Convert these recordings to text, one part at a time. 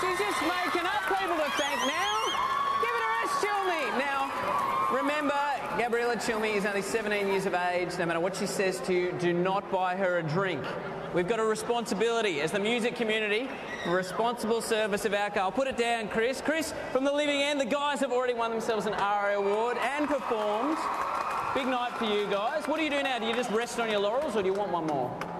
She's just making up people to thank now. Give it a rest, Cilmi. Now, remember, Gabriella Cilmi is only 17 years of age. No matter what she says to you, do not buy her a drink. We've got a responsibility as the music community, responsible service of alcohol. Put it down, Chris. Chris, from the living end, the guys have already won themselves an ARIA award and performed. Big night for you guys. What do you do now? Do you just rest on your laurels or do you want one more?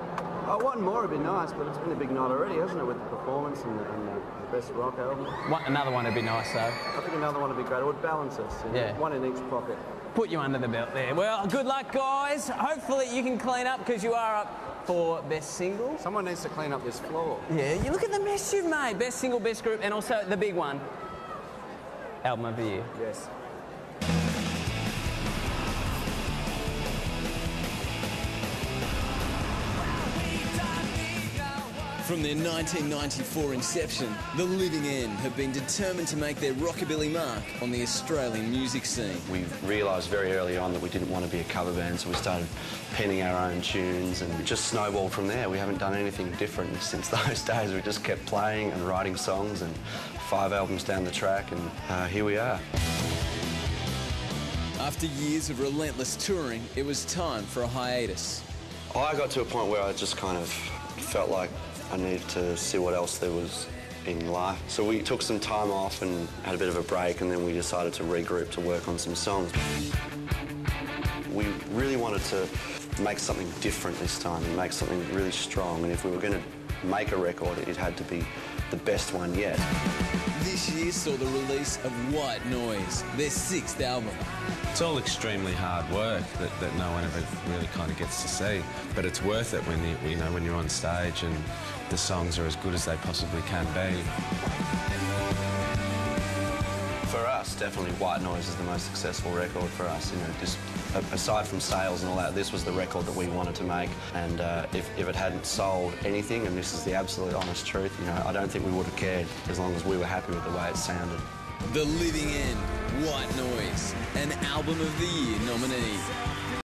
Oh, one more would be nice, but it's been a big night already, hasn't it, with the performance and the, and the, best rock album? One, another one would be nice, though. I think another one would be great. It would balance us. Yeah. One in each pocket. Put you under the belt there. Well, good luck, guys. Hopefully, you can clean up because you are up for best single. Someone needs to clean up this floor. Yeah, you look at the mess you've made. Best single, best group, and also the big one album of the year. Yes. From their 1994 inception, The Living End have been determined to make their rockabilly mark on the Australian music scene. We realised very early on that we didn't want to be a cover band, so we started penning our own tunes and just snowballed from there. We haven't done anything different since those days. We just kept playing and writing songs and five albums down the track and uh, here we are. After years of relentless touring, it was time for a hiatus. I got to a point where I just kind of felt like I needed to see what else there was in life. So we took some time off and had a bit of a break and then we decided to regroup to work on some songs. We really wanted to make something different this time and make something really strong and if we were going to make a record it had to be the best one yet. This year saw the release of White Noise, their sixth album. It's all extremely hard work that, that no one ever really kind of gets to see, but it's worth it when you you know when you're on stage and the songs are as good as they possibly can be. For us, definitely White Noise is the most successful record for us. You know, just aside from sales and all that, this was the record that we wanted to make. And uh, if, if it hadn't sold anything, and this is the absolute honest truth, you know, I don't think we would have cared as long as we were happy with the way it sounded. The Living End, White Noise, an Album of the Year nominee.